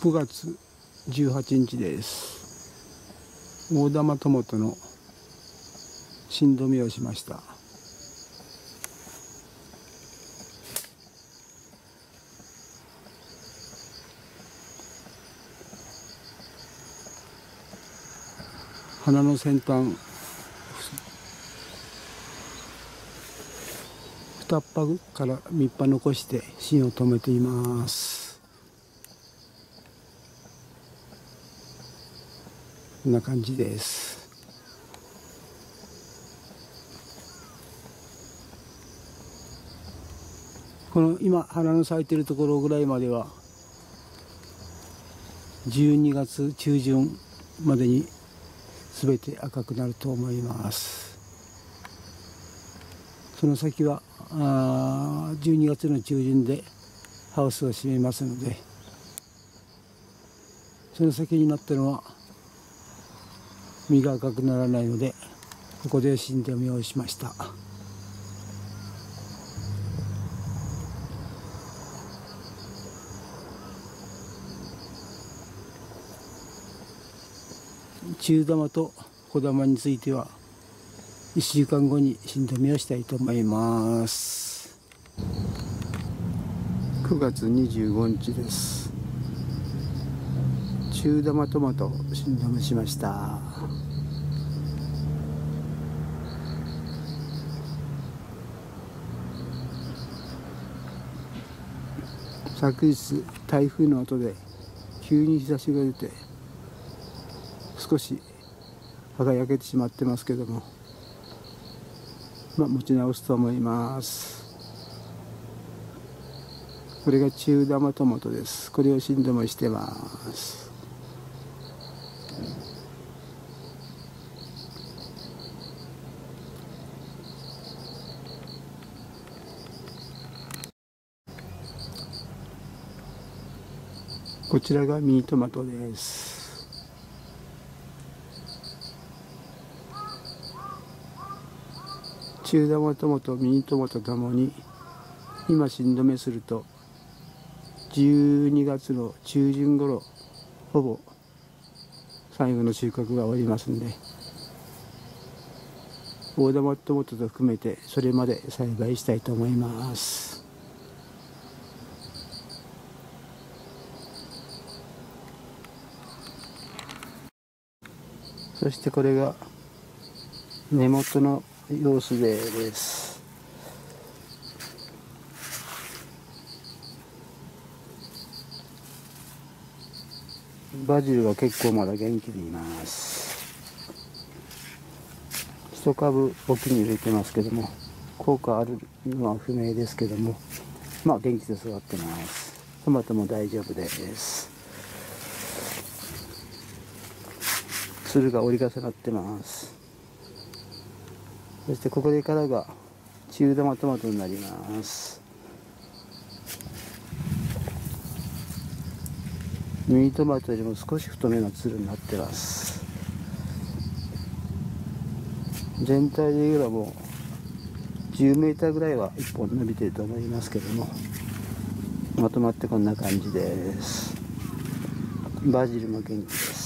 9月18日です。大玉トマトの新止めをしました。花の先端2葉から3葉残して芯を止めています。んな感じです。この今花の咲いてるところぐらいまでは12月中旬までに全て赤くなると思います。その先はあ12月の中旬でハウスを閉めますのでその先になったのは実が赤くならないのでここで死んでみようしました。中玉と小玉については1週間後に新止めをしたいと思います。9月25日です。中玉トマト新止めしました。昨日台風の後で急に日差しが出て少し葉が焼けてしまってますけどもまあ持ち直すと思います。これが中玉トマトです。これを新止めしてます。こちらがミニトマトです。中玉トマトミニトマトともに今新止めすると12月の中旬頃ほぼ最後の収穫が終わりますんで大玉トマトと含めてそれまで栽培したいと思います。そしてこれが根元の様子です。バジルは結構まだ元気でいます。一株沖に入れてますけども効果あるのは不明ですけどもまあ元気で育ってます。トマトも大丈夫です。つるが折り重なってます。そしてここでからが中玉トマトになります。ミニトマトよりも少し太めのつるになってます。全体で言えばもう10メーターぐらいは1本伸びてると思いますけどもまとまってこんな感じです。バジルも元気です。